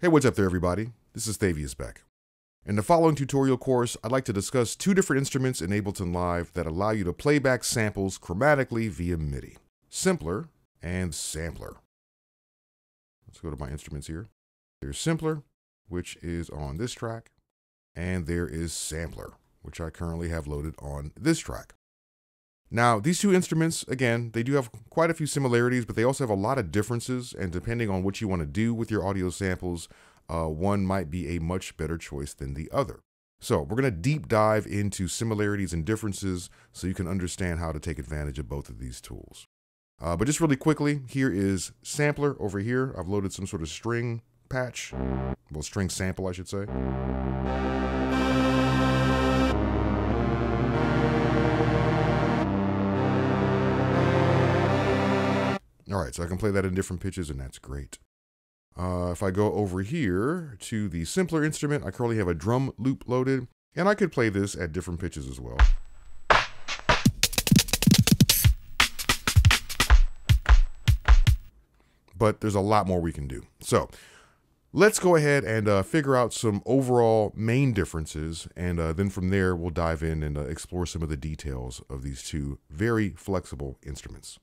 Hey, what's up there, everybody? This is Thavius Beck. In the following tutorial course, I'd like to discuss two different instruments in Ableton Live that allow you to play back samples chromatically via MIDI. Simpler and Sampler. Let's go to my instruments here. There's Simpler, which is on this track, and there is Sampler, which I currently have loaded on this track. Now, these two instruments, again, they do have quite a few similarities, but they also have a lot of differences. And depending on what you want to do with your audio samples, uh, one might be a much better choice than the other. So, we're going to deep dive into similarities and differences so you can understand how to take advantage of both of these tools. Uh, but just really quickly, here is Sampler over here. I've loaded some sort of string patch, well, string sample, I should say. All right, so I can play that in different pitches, and that's great. Uh, if I go over here to the simpler instrument, I currently have a drum loop loaded, and I could play this at different pitches as well. But there's a lot more we can do. So let's go ahead and uh, figure out some overall main differences, and uh, then from there we'll dive in and uh, explore some of the details of these two very flexible instruments.